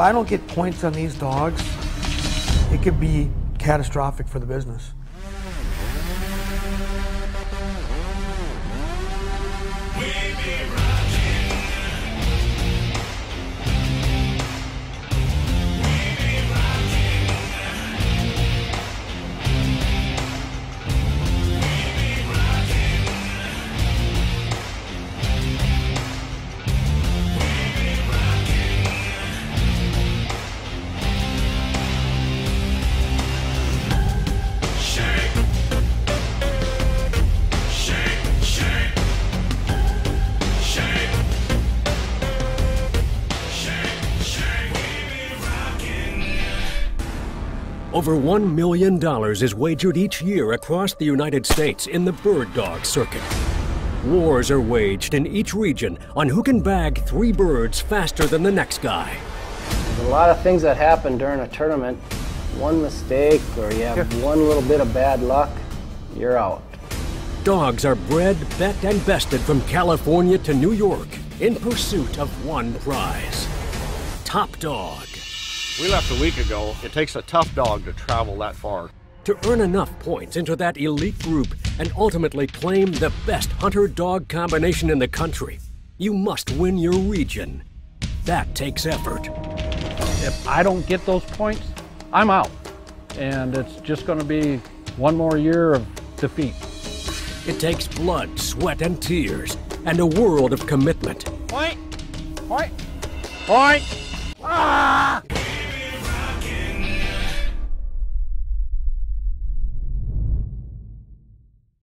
I don't get points on these dogs, it could be catastrophic for the business. Over $1 million is wagered each year across the United States in the bird dog circuit. Wars are waged in each region on who can bag three birds faster than the next guy. There's a lot of things that happen during a tournament. One mistake or you have one little bit of bad luck, you're out. Dogs are bred, bet, and bested from California to New York in pursuit of one prize. Top Dog. We left a week ago. It takes a tough dog to travel that far. To earn enough points into that elite group and ultimately claim the best hunter dog combination in the country, you must win your region. That takes effort. If I don't get those points, I'm out. And it's just going to be one more year of defeat. It takes blood, sweat, and tears, and a world of commitment. Point! Point! Point! Ah!